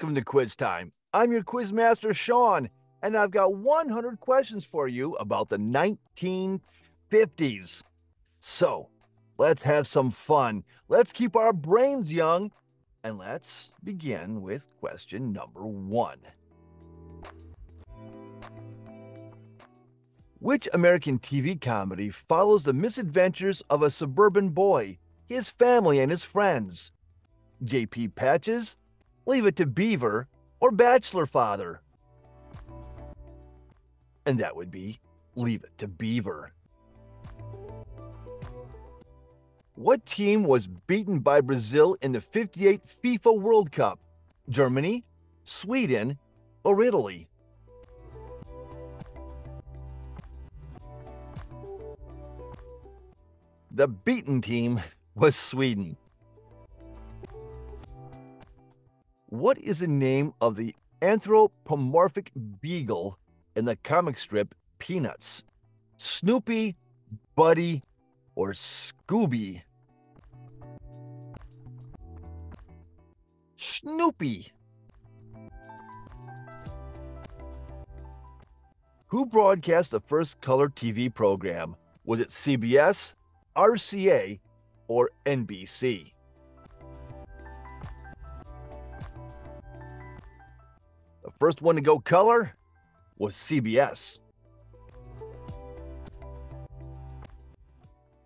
Welcome to Quiz Time. I'm your quiz master, Sean, and I've got 100 questions for you about the 1950s. So let's have some fun. Let's keep our brains young, and let's begin with question number one. Which American TV comedy follows the misadventures of a suburban boy, his family, and his friends? J.P. Patches, Leave It to Beaver, or Bachelor Father? And that would be Leave It to Beaver. What team was beaten by Brazil in the 58 FIFA World Cup? Germany, Sweden, or Italy? The beaten team was Sweden. What is the name of the anthropomorphic beagle in the comic strip Peanuts? Snoopy, Buddy, or Scooby? Snoopy. Who broadcast the first color TV program? Was it CBS, RCA, or NBC? First one to go color was CBS.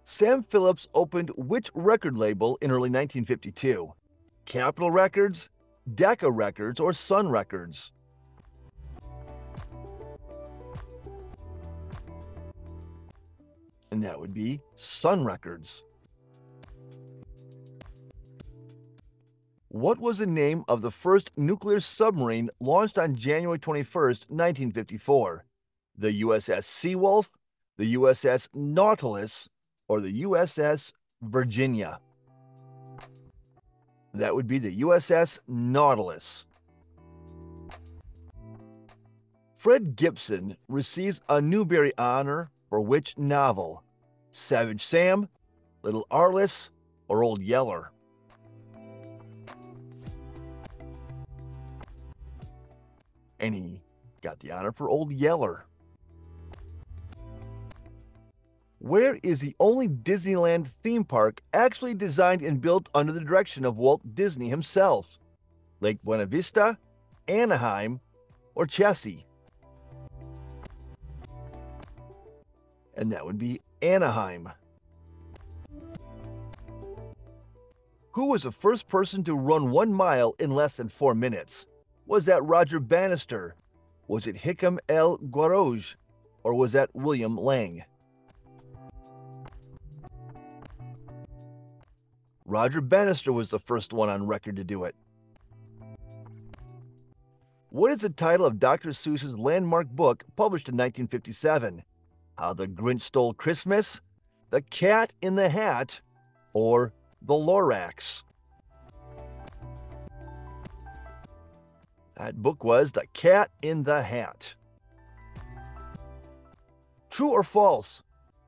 Sam Phillips opened which record label in early 1952? Capitol Records, Decca Records, or Sun Records? And that would be Sun Records. What was the name of the first nuclear submarine launched on January 21, 1954? The USS Seawolf, the USS Nautilus, or the USS Virginia? That would be the USS Nautilus. Fred Gibson receives a Newbery Honor for which novel? Savage Sam, Little Arliss, or Old Yeller? And he got the honor for Old Yeller. Where is the only Disneyland theme park actually designed and built under the direction of Walt Disney himself? Lake Buena Vista, Anaheim, or Chessy? And that would be Anaheim. Who was the first person to run one mile in less than four minutes? Was that Roger Bannister? Was it Hicham El Guerrouj? Or was that William Lang? Roger Bannister was the first one on record to do it. What is the title of Dr. Seuss's landmark book published in 1957? How the Grinch Stole Christmas, The Cat in the Hat, or The Lorax? That book was The Cat in the Hat. True or false?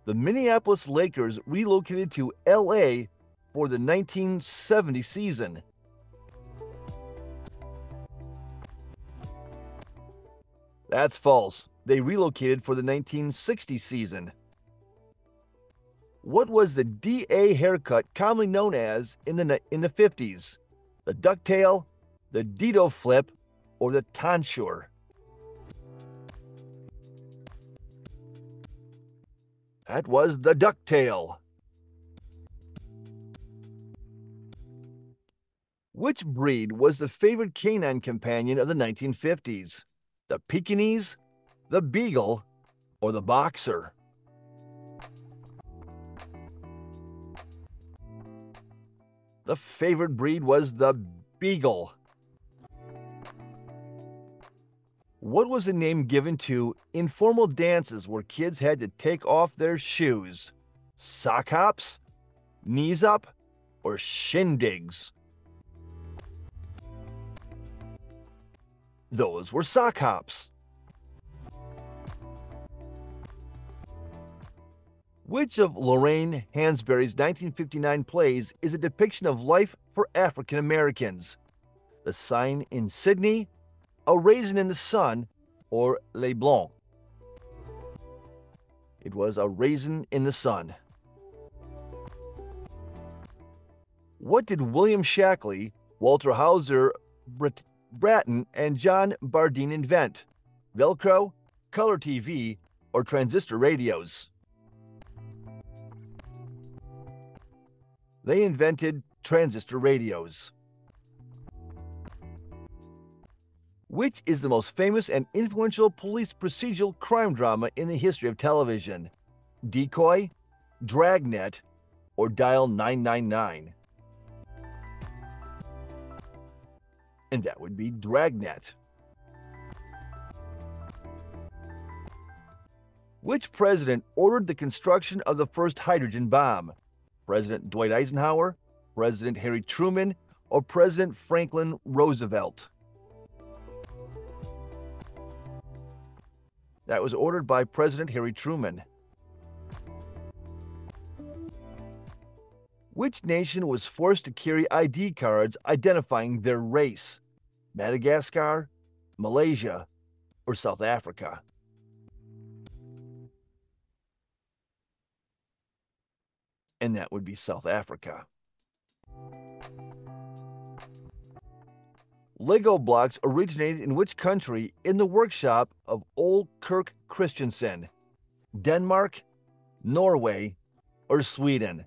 The Minneapolis Lakers relocated to LA for the 1970 season. That's false. They relocated for the 1960 season. What was the DA haircut commonly known as in the in the 50s? The ducktail, the Dito flip, or the tonsure. That was the ducktail. Which breed was the favorite canine companion of the 1950s? The Pekingese, the Beagle, or the Boxer? The favorite breed was the Beagle. What was the name given to informal dances where kids had to take off their shoes? Sock hops, knees up, or shindigs? Those were sock hops. Which of Lorraine Hansberry's 1959 plays is a depiction of life for African Americans? the sign in Sydney, a raisin in the sun, or Les Blancs? It was a raisin in the sun. What did William Shockley, Walter Hauser, Brat- Brattain, and John Bardeen invent? Velcro, color TV, or transistor radios? They invented transistor radios. Which is the most famous and influential police procedural crime drama in the history of television? Decoy, Dragnet, or Dial 999? And that would be Dragnet. Which president ordered the construction of the first hydrogen bomb? President Dwight Eisenhower, President Harry Truman, or President Franklin Roosevelt? That was ordered by President Harry Truman. Which nation was forced to carry ID cards identifying their race? Madagascar, Malaysia, or South Africa? And that would be South Africa. Lego blocks originated in which country in the workshop of Ole Kirk Christiansen? Denmark, Norway, or Sweden?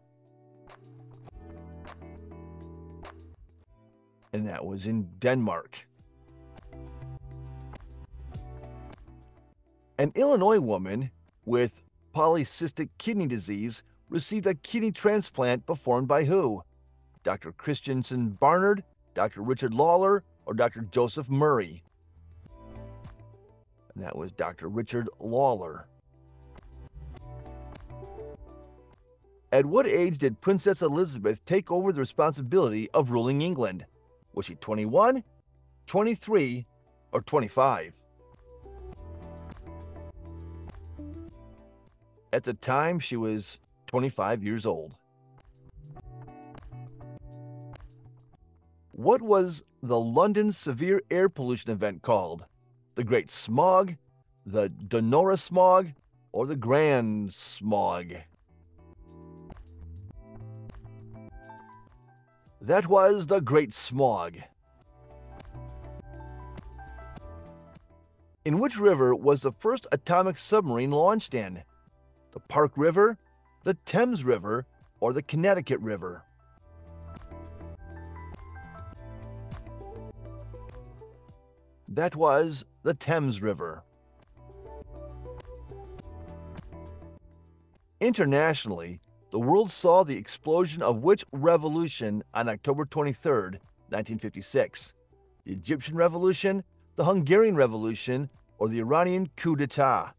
And that was in Denmark. An Illinois woman with polycystic kidney disease received a kidney transplant performed by who? Dr. Christensen Barnard, Dr. Richard Lawler, or Dr. Joseph Murray? And that was Dr. Richard Lawler. At what age did Princess Elizabeth take over the responsibility of ruling England? Was she 21, 23, or 25? At the time, she was 25 years old. What was the London Severe Air Pollution Event called? The Great Smog, the Donora Smog, or the Grand Smog? That was the Great Smog. In which river was the first atomic submarine launched in? The Park River, the Thames River, or the Connecticut River? That was the Thames River. Internationally, the world saw the explosion of which revolution on October 23, 1956? The Egyptian Revolution, the Hungarian Revolution, or the Iranian coup d'etat?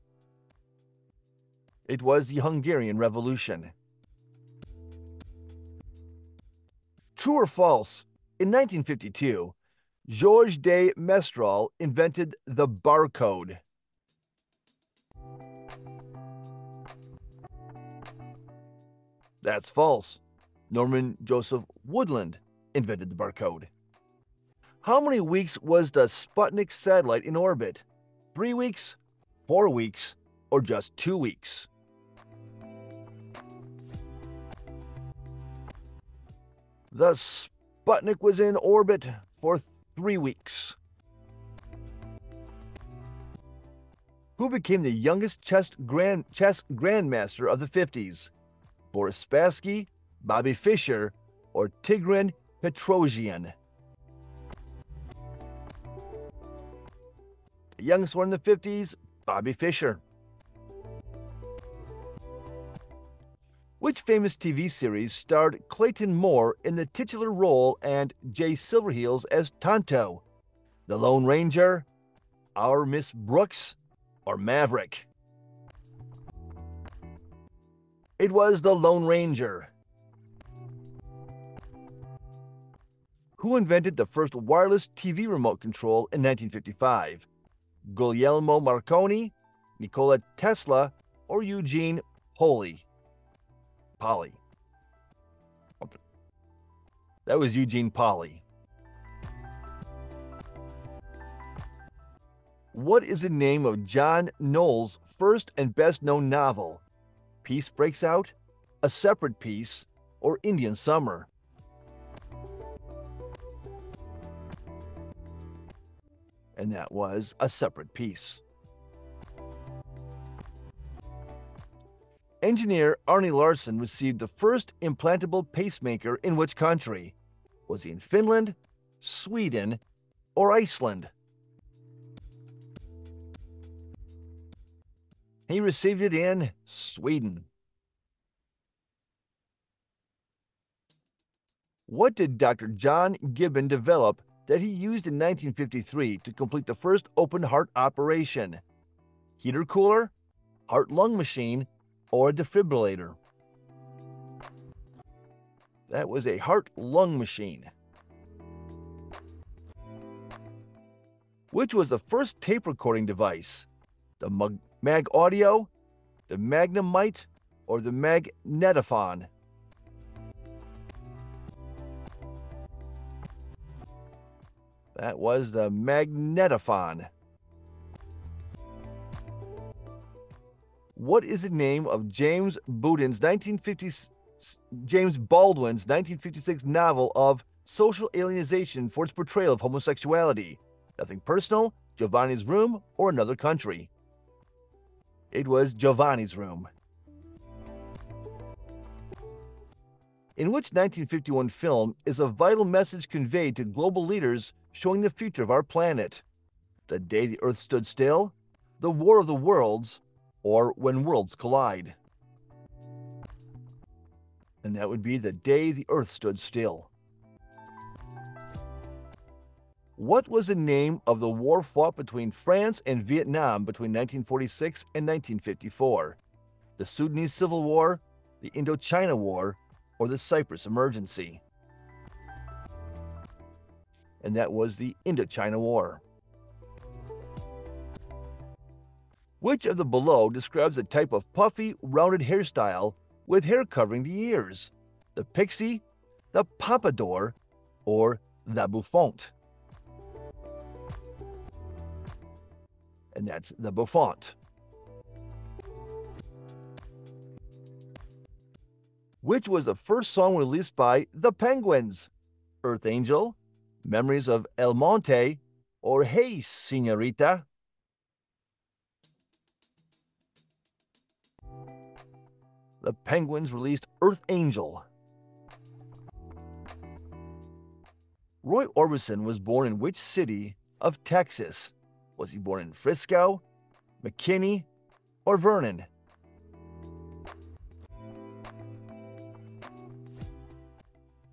It was the Hungarian Revolution. True or false? In 1952, Georges de Mestral invented the barcode. That's false. Norman Joseph Woodland invented the barcode. How many weeks was the Sputnik satellite in orbit? Three weeks, four weeks, or just two weeks? The Sputnik was in orbit for three weeks. Who became the youngest chess, grand, chess grandmaster of the 50s? Boris Spassky, Bobby Fischer, or Tigran Petrosian? The youngest one in the 50s, Bobby Fischer. Which famous TV series starred Clayton Moore in the titular role and Jay Silverheels as Tonto? The Lone Ranger, Our Miss Brooks, or Maverick? It was the Lone Ranger. Who invented the first wireless TV remote control in 1955? Guglielmo Marconi, Nikola Tesla, or Eugene Polley? Polley. That was Eugene Polley. What is the name of John Knowles' first and best known novel? Peace Breaks Out, A Separate Peace, or Indian Summer? And that was A Separate Peace. Engineer Arne Larsson received the first implantable pacemaker in which country? Was he in Finland, Sweden, or Iceland? He received it in Sweden. What did Dr. John Gibbon develop that he used in 1953 to complete the first open heart operation? Heater cooler, heart lung machine, or a defibrillator? That was a heart lung machine. Which was the first tape recording device? The Mag Audio, the Magnumite, or the Magnetophone? That was the Magnetophone. What is the name of James Baldwin's 1950 James Baldwin's 1956 novel of social alienation for its portrayal of homosexuality? Nothing personal, Giovanni's Room, or Another Country? It was Giovanni's Room. In which 1951 film is a vital message conveyed to global leaders showing the future of our planet? The Day the Earth Stood Still, The War of the Worlds, or When Worlds Collide. And that would be the day the Earth stood still. What was the name of the war fought between France and Vietnam between 1946 and 1954? The Sudanese Civil War, the Indochina War, or the Cyprus Emergency? And that was the Indochina War. Which of the below describes a type of puffy, rounded hairstyle with hair covering the ears? The pixie, the pompadour, or the bouffant? And that's the bouffant. Which was the first song released by the Penguins? Earth Angel, Memories of El Monte, or Hey Senorita? The Penguins released Earth Angel. Roy Orbison was born in which city of Texas? Was he born in Frisco, McKinney, or Vernon?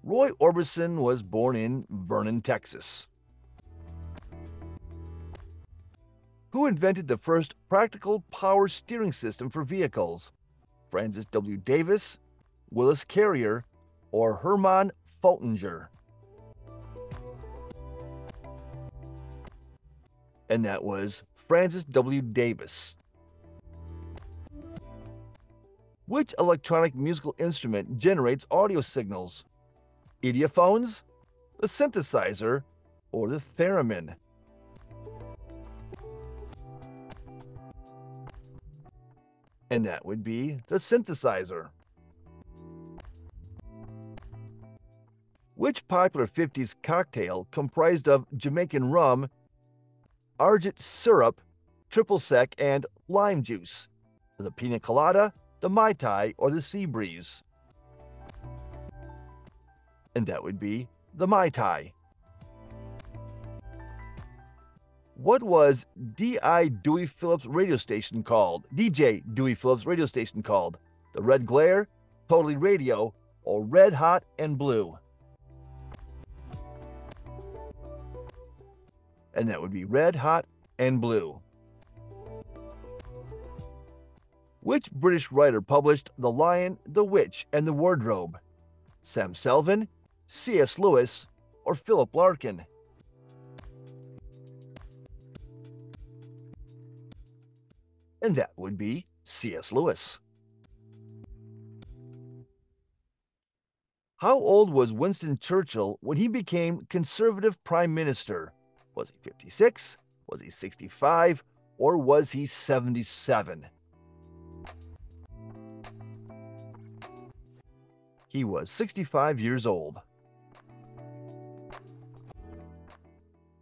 Roy Orbison was born in Vernon, Texas. Who invented the first practical power steering system for vehicles? Francis W. Davis, Willis Carrier, or Hermann Faltinger. And that was Francis W. Davis. Which electronic musical instrument generates audio signals? Idiophones, the synthesizer, or the theremin? And that would be the synthesizer. Which popular 50s cocktail comprised of Jamaican rum, orgeat syrup, triple sec, and lime juice? The pina colada, the Mai Tai, or the sea breeze? And that would be the Mai Tai. What was D.I. Dewey Phillips radio station called? DJ Dewey Phillips radio station called? The Red Glare, Totally Radio, or Red Hot and Blue? And that would be Red Hot and Blue. Which British writer published The Lion, the Witch, and the Wardrobe? Sam Selvon, C.S. Lewis, or Philip Larkin? And that would be C.S. Lewis. How old was Winston Churchill when he became Conservative Prime Minister? Was he 56, Was he 65 or was he 77? He was 65 years old.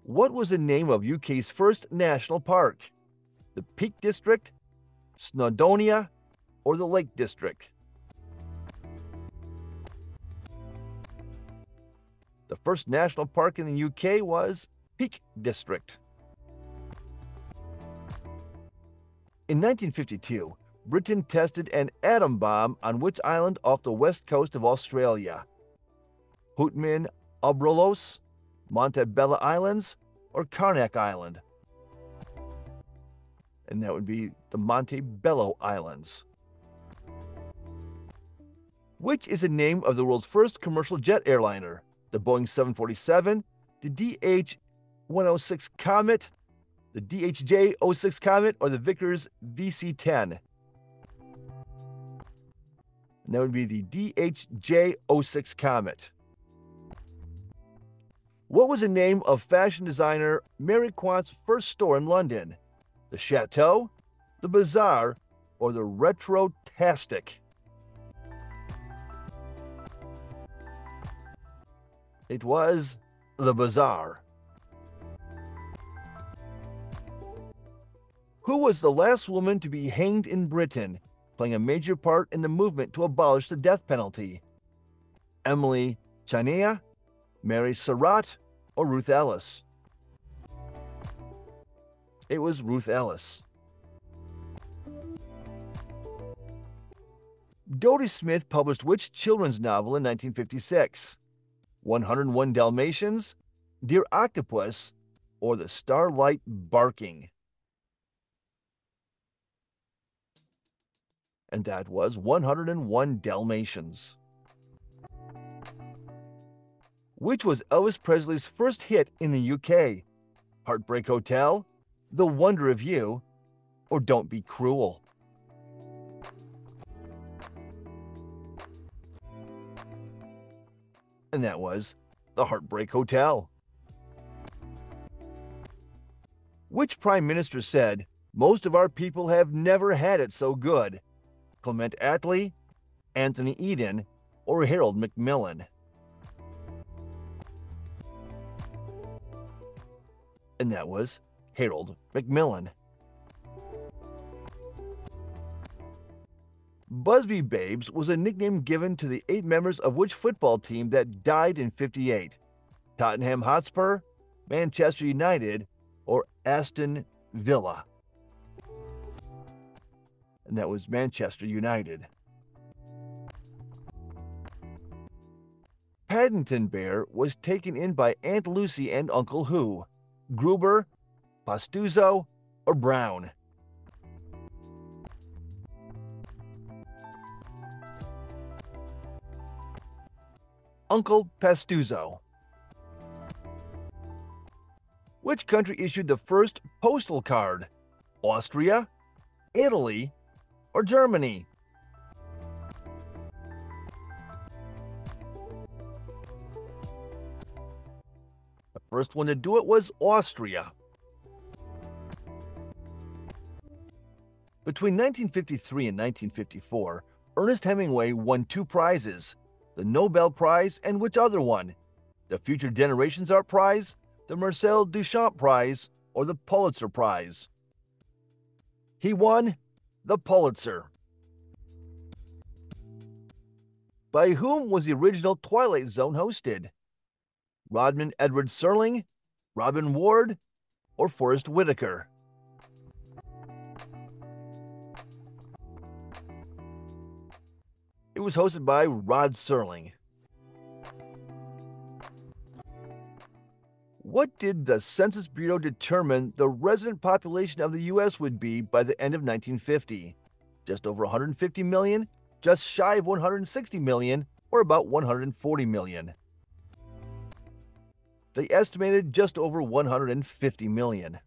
What was the name of UK's first national park? The Peak District, Snowdonia, or the Lake District? The first national park in the UK was Peak District. In 1952, Britain tested an atom bomb on which island off the west coast of Australia? Houtman Abrolhos, Montebello Islands, or Carnac Island? And that would be the Montebello Islands. Which is the name of the world's first commercial jet airliner? The Boeing 747, the DH 106 Comet, the DHJ 06 Comet, or the Vickers VC 10? And that would be the DHJ 06 Comet. What was the name of fashion designer Mary Quant's first store in London? The Chateau, the Bazaar, or the Retrotastic? It was the Bazaar. Who was the last woman to be hanged in Britain, playing a major part in the movement to abolish the death penalty? Emily Chania, Mary Surratt, or Ruth Ellis? It was Ruth Ellis. Dodie Smith published which children's novel in 1956? 101 Dalmatians, Dear Octopus, or The Starlight Barking? And that was 101 Dalmatians which was Elvis Presley's first hit in the UK? Heartbreak Hotel, The Wonder of You, or Don't Be Cruel? And that was The Heartbreak Hotel. Which Prime Minister said, Most of our people have never had it so good? Clement Attlee, Anthony Eden, or Harold Macmillan? and that was Harold Macmillan. Busby Babes was a nickname given to the eight members of which football team that died in 58? Tottenham Hotspur, Manchester United, or Aston Villa? And that was Manchester United. Paddington Bear was taken in by Aunt Lucy and Uncle Who. Gruber, Pastuzo, or Brown? Uncle Pastuzo. Which country issued the first postal card? Austria, Italy, or Germany? The First one to do it was Austria. Between 1953 and 1954, Ernest Hemingway won two prizes the Nobel Prize and which other one? The Future Generations Art Prize, the Marcel Duchamp Prize, or the Pulitzer Prize? He won the Pulitzer. By whom was the original Twilight Zone hosted? Rodman Edward Serling, Robin Ward, or Forest Whitaker? It was hosted by Rod Serling. What did the Census Bureau determine the resident population of the U.S. would be by the end of 1950? Just over 150 million, just shy of 160 million, or about 140 million? They estimated just over 150 million.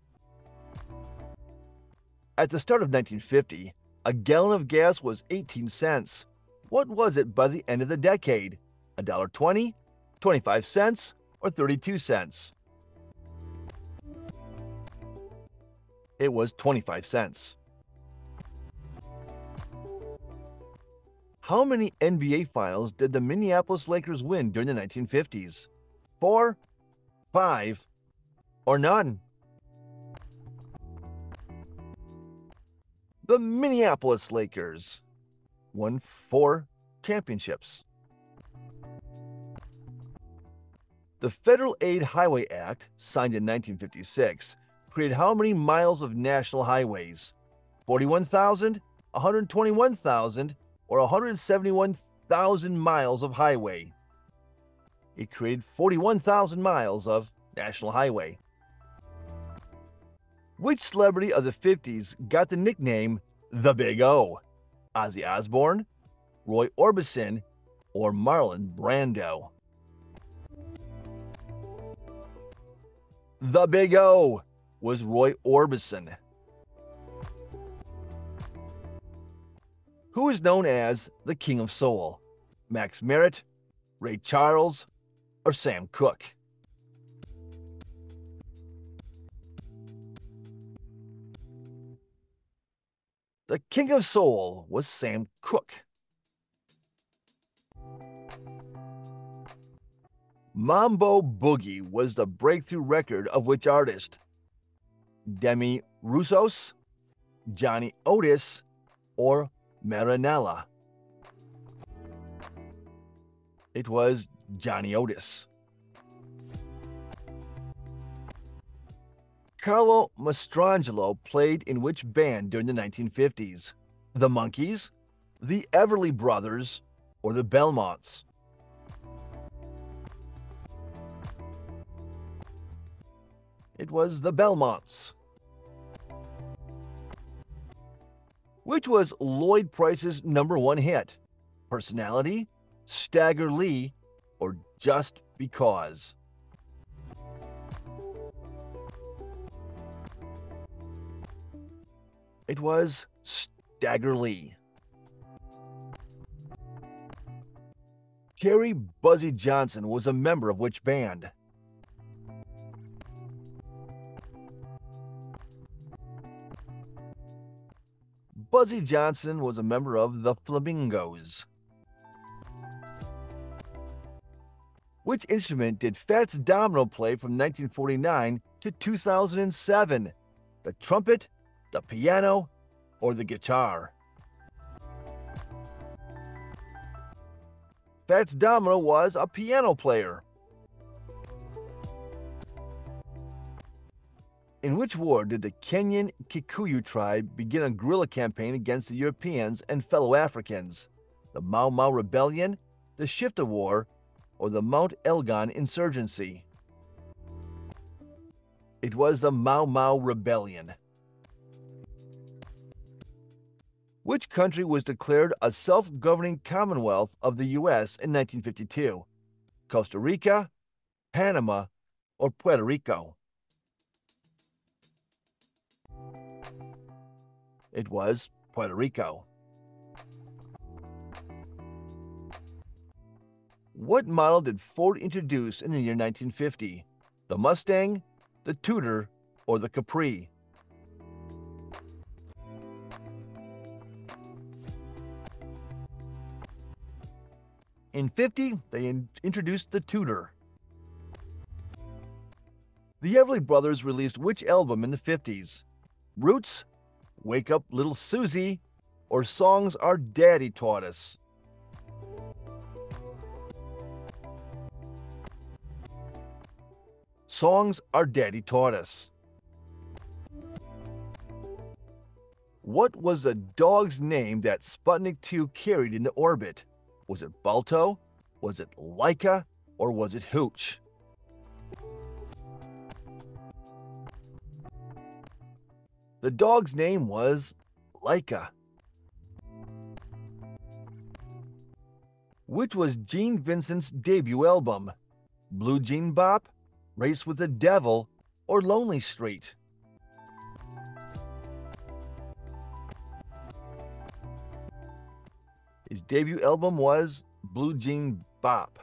At the start of 1950, a gallon of gas was 18 cents. What was it by the end of the decade? $1.20, 25 cents, or 32 cents? It was 25 cents. How many NBA finals did the Minneapolis Lakers win during the 1950s? Four, five, or none? The Minneapolis Lakers won four championships. The Federal Aid Highway Act, signed in 1956, created how many miles of national highways? 41,000, 121,000, or 171,000 miles of highway. It created 41,000 miles of national highway. Which celebrity of the 50s got the nickname The Big O? Ozzy Osbourne, Roy Orbison, or Marlon Brando? The Big O was Roy Orbison. Who is known as the King of Soul? Max Merritt, Ray Charles, or Sam Cooke? The King of Soul was Sam Cooke. Mambo Boogie was the breakthrough record of which artist? Demi Roussos, Johnny Otis, or Marinella? It was Johnny Otis. Carlo Mastrangelo played in which band during the 1950s? The Monkees, the Everly Brothers, or the Belmonts? It was the Belmonts. Which was Lloyd Price's number one hit? Personality, Stagger Lee, or Just Because? It was Stagger Lee. Terry Buzzy Johnson was a member of which band? Buzzy Johnson was a member of the Flamingos. Which instrument did Fats Domino play from 1949 to 2007? The trumpet, the piano, or the guitar? Fats Domino was a piano player. In which war did the Kenyan Kikuyu tribe begin a guerrilla campaign against the Europeans and fellow Africans? The Mau Mau Rebellion, the Shifta War, or the Mount Elgon insurgency? It was the Mau Mau Rebellion. Which country was declared a self governing commonwealth of the U.S. in 1952? Costa Rica, Panama, or Puerto Rico? It was Puerto Rico. What model did Ford introduce in the year 1950? The Mustang, the Tudor, or the Capri? In 50, they in- introduced the Tudor. The Everly Brothers released which album in the 50s? Roots, Wake Up Little Susie, or Songs Our Daddy Taught Us? Songs Our Daddy Taught Us. What was the dog's name that Sputnik 2 carried into orbit? Was it Balto? Was it Laika? Or was it Hooch? The dog's name was Laika, Which was Gene Vincent's debut album? Blue Jean Bop, Race with the Devil, or Lonely Street? His debut album was Blue Jean Bop.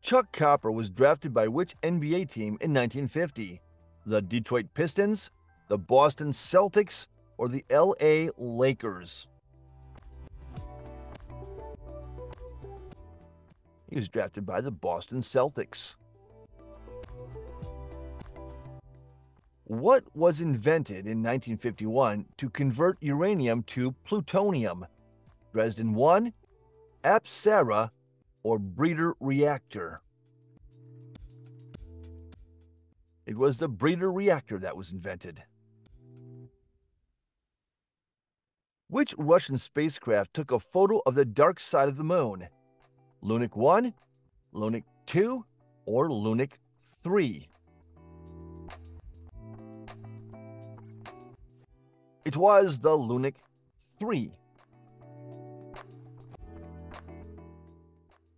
Chuck Cooper was drafted by which NBA team in 1950? the Detroit Pistons, the Boston Celtics, or the LA Lakers? He was drafted by the Boston Celtics. What was invented in 1951 to convert uranium to plutonium? Dresden 1, Apsara, or breeder reactor? It was the breeder reactor that was invented. Which Russian spacecraft took a photo of the dark side of the moon? Lunik 1, Lunik 2, or Lunik 3? It was the Lunik 3.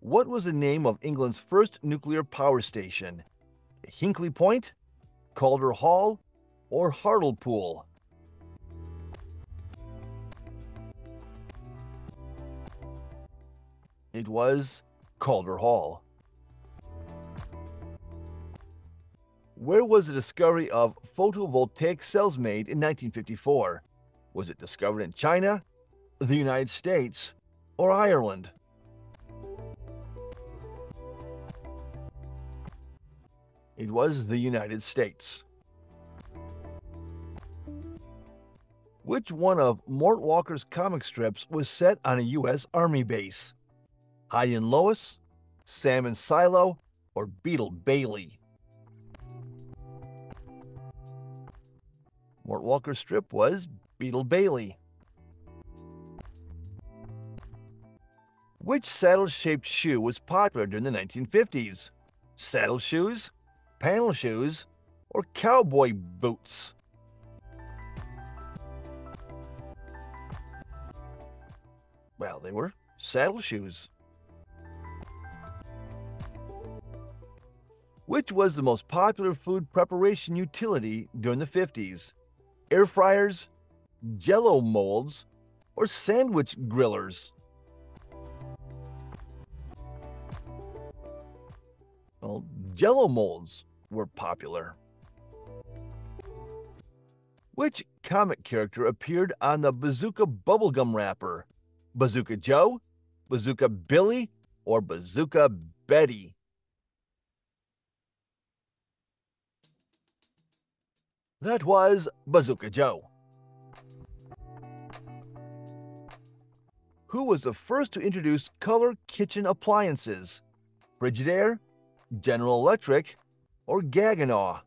What was the name of England's first nuclear power station? Hinkley Point, Calder Hall, or Hartlepool? It was Calder Hall. Where was the discovery of photovoltaic cells made in 1954? Was it discovered in China, the United States, or Ireland? It was the United States. Which one of Mort Walker's comic strips was set on a U.S. Army base? Hi and Lois, Sam and Silo, or Beetle Bailey. Mort Walker's strip was Beetle Bailey. Which saddle shaped shoe was popular during the 1950s? Saddle shoes, panel shoes, or cowboy boots? Well, they were saddle shoes. Which was the most popular food preparation utility during the 50s? Air fryers, jello molds, or sandwich grillers? Well, jello molds were popular. Which comic character appeared on the Bazooka bubblegum wrapper? Bazooka Joe, Bazooka Billy, or Bazooka Betty? That was Bazooka Joe. Who was the first to introduce color kitchen appliances? Frigidaire, General Electric, or Gaggenau?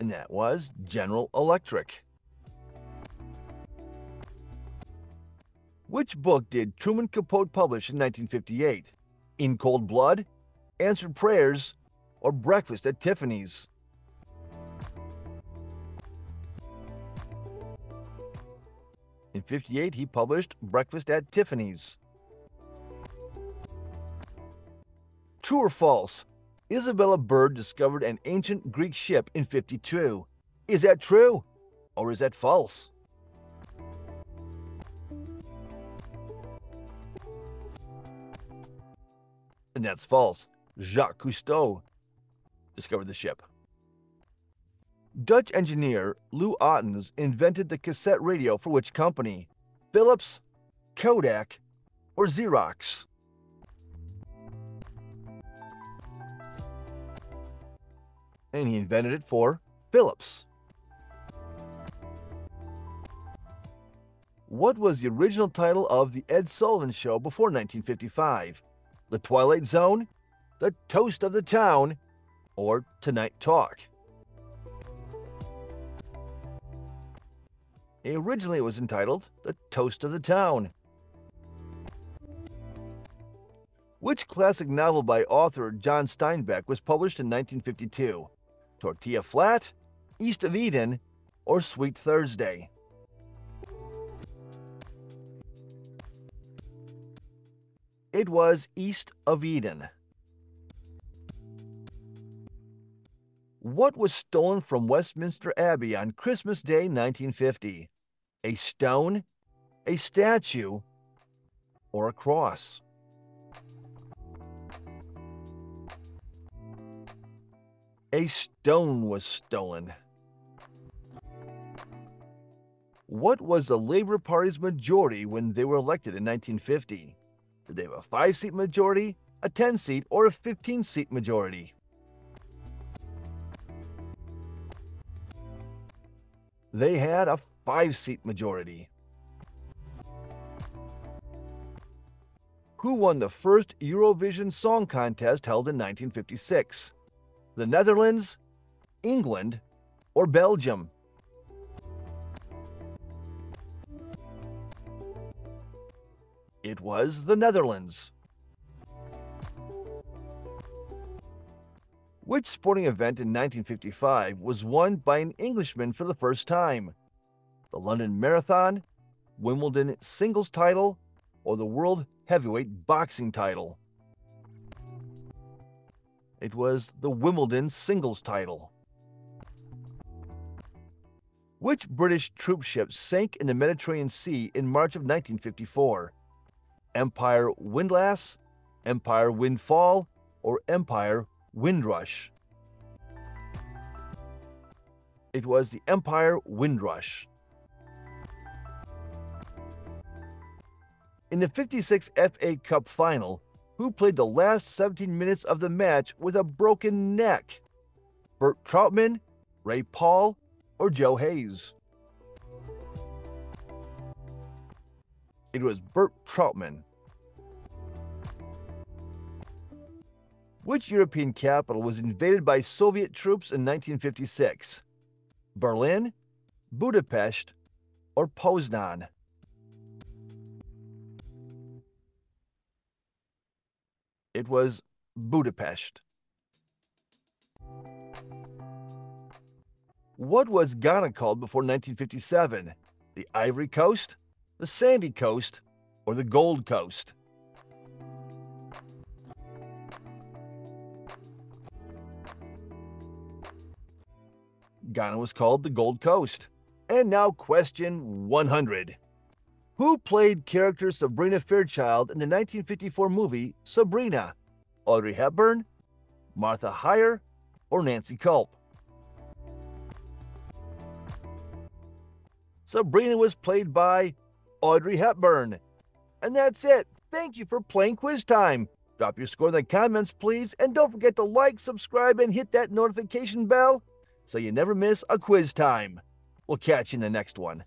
And that was General Electric. Which book did Truman Capote publish in 1958? In Cold Blood, answered prayers, or breakfast at Tiffany's. In 58, he published Breakfast at Tiffany's. True or false? Isabella Bird discovered an ancient Greek ship in 52. Is that true? Or is that false? And that's false. Jacques Cousteau discovered the ship. Dutch engineer Lou Ottens invented the cassette radio for which company? Philips, Kodak, or Xerox? And he invented it for Philips. What was the original title of The Ed Sullivan Show before 1955? The Twilight Zone, the toast of the town, or Tonight Talk. Originally, it was entitled The Toast of the Town. Which classic novel by author John Steinbeck was published in 1952? Tortilla Flat, East of Eden, or Sweet Thursday? It was East of Eden. What was stolen from Westminster Abbey on Christmas Day 1950? A stone, a statue, or a cross? A stone was stolen. What was the Labour Party's majority when they were elected in 1950? Did they have a 5 seat majority, a 10 seat, or a 15 seat majority? They had a five seat majority. Who won the first Eurovision Song Contest held in 1956? The Netherlands, England, or Belgium? It was the Netherlands. Which sporting event in 1955 was won by an Englishman for the first time? The London Marathon, Wimbledon singles title, or the World Heavyweight Boxing title? It was the Wimbledon singles title. Which British troop ship sank in the Mediterranean Sea in March of 1954? Empire Windlass, Empire Windfall, or Empire Windrush? It was the Empire Windrush. In the 56 FA Cup final, who played the last 17 minutes of the match with a broken neck? Bert Trautmann, Ray Paul, or Joe Hayes? It was Bert Trautmann. Which European capital was invaded by Soviet troops in 1956? Berlin, Budapest, or Poznan? It was Budapest. What was Ghana called before 1957? The Ivory Coast, the Sandy Coast, or the Gold Coast? Ghana was called the Gold Coast. And now, question 100. Who played character Sabrina Fairchild in the 1954 movie Sabrina? Audrey Hepburn, Martha Hyer, or Nancy Kulp? Sabrina was played by Audrey Hepburn. And that's it. Thank you for playing Quiz Time. Drop your score in the comments, please, and don't forget to like, subscribe, and hit that notification bell so you never miss a quiz time. We'll catch you in the next one.